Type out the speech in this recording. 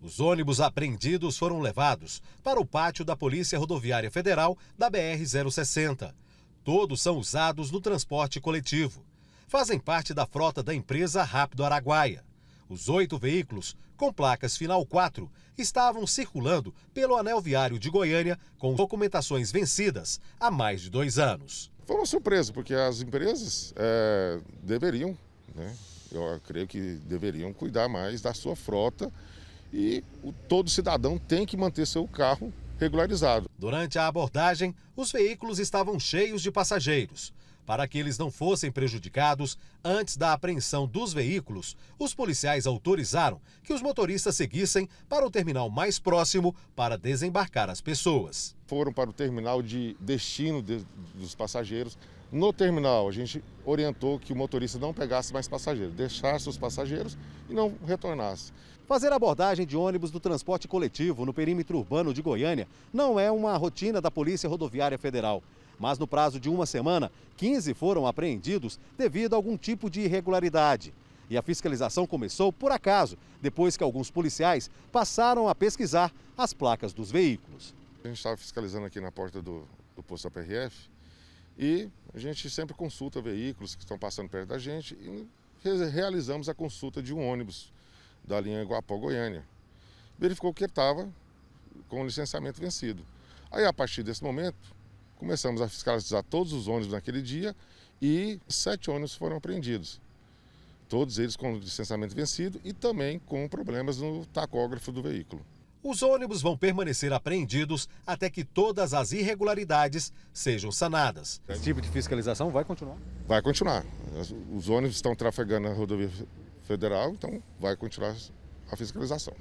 Os ônibus apreendidos foram levados para o pátio da Polícia Rodoviária Federal da BR-060. Todos são usados no transporte coletivo. Fazem parte da frota da empresa Rápido Araguaia. Os oito veículos, com placas final 4, estavam circulando pelo anel viário de Goiânia com documentações vencidas há mais de dois anos. Foi uma surpresa, porque as empresas é, deveriam, né, eu creio que deveriam cuidar mais da sua frota e o, todo cidadão tem que manter seu carro regularizado. Durante a abordagem, os veículos estavam cheios de passageiros. Para que eles não fossem prejudicados, antes da apreensão dos veículos, os policiais autorizaram que os motoristas seguissem para o terminal mais próximo para desembarcar as pessoas. Foram para o terminal de destino de, dos passageiros. No terminal, a gente orientou que o motorista não pegasse mais passageiros, deixasse os passageiros e não retornasse. Fazer abordagem de ônibus do transporte coletivo no perímetro urbano de Goiânia não é uma rotina da Polícia Rodoviária Federal. Mas no prazo de uma semana, 15 foram apreendidos devido a algum tipo de irregularidade. E a fiscalização começou por acaso, depois que alguns policiais passaram a pesquisar as placas dos veículos. A gente estava fiscalizando aqui na porta do, do posto da PRF e a gente sempre consulta veículos que estão passando perto da gente e realizamos a consulta de um ônibus da linha Iguapó-Goiânia. Verificou que estava com o licenciamento vencido. Aí, a partir desse momento, Começamos a fiscalizar todos os ônibus naquele dia e sete ônibus foram apreendidos. Todos eles com licenciamento vencido e também com problemas no tacógrafo do veículo. Os ônibus vão permanecer apreendidos até que todas as irregularidades sejam sanadas. Esse tipo de fiscalização vai continuar? Vai continuar. Os ônibus estão trafegando na rodovia federal, então vai continuar a fiscalização.